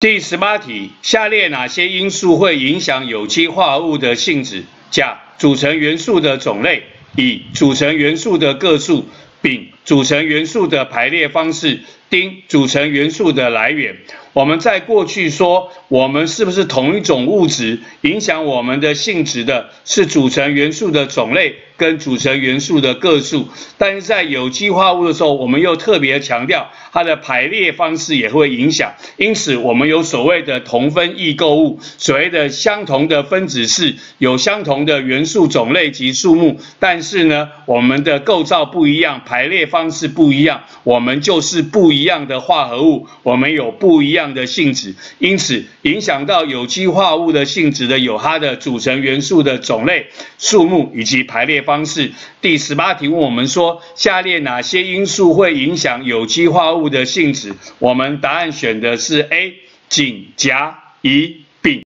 第十八题，下列哪些因素会影响有机化合物的性质？甲、组成元素的种类；乙、组成元素的个数；丙、组成元素的排列方式；丁、组成元素的来源。我们在过去说，我们是不是同一种物质，影响我们的性质的是组成元素的种类跟组成元素的个数。但是在有机化物的时候，我们又特别强调它的排列方式也会影响。因此，我们有所谓的同分异构物，所谓的相同的分子式，有相同的元素种类及数目，但是呢，我们的构造不一样，排列方式不一样，我们就是不一一样的化合物，我们有不一样。的性质，因此影响到有机化合物的性质的有它的组成元素的种类、数目以及排列方式。第十八题问我们说，下列哪些因素会影响有机化合物的性质？我们答案选的是 A，钾、钾、乙。